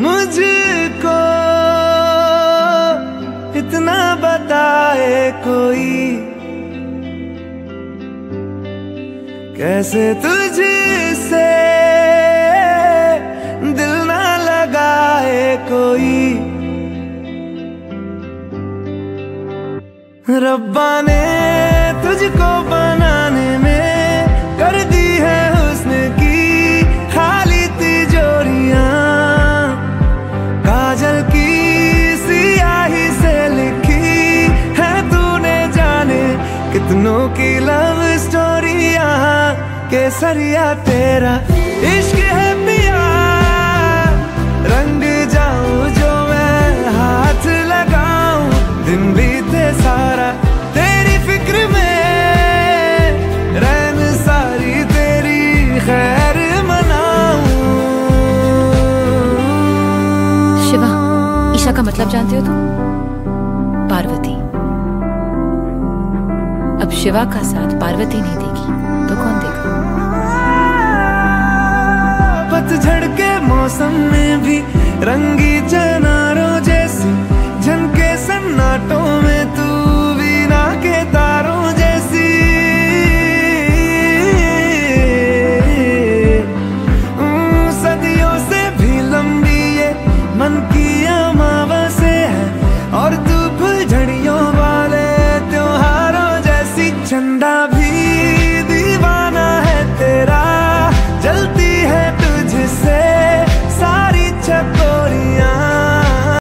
मुझको इतना बताए कोई। कैसे तुझसे दिल ना लगाए कोई। रब्बा ने तुझको बनाने में कितनों की लव स्टोरियाँ केसरिया तेरा, इश्क है पिया। रंग जाऊँ जो मैं हाथ लगाऊँ, दिन बीते सारा तेरी फ़िक्र में। रैन सारी तेरी खैर मनाऊं। शिवा, ईशा का मतलब जानते हो तुम? पार्वती। अब शिवा का साथ पार्वती नहीं देगी तो कौन देगा? पतझड़ के मौसम में भी रंगी जना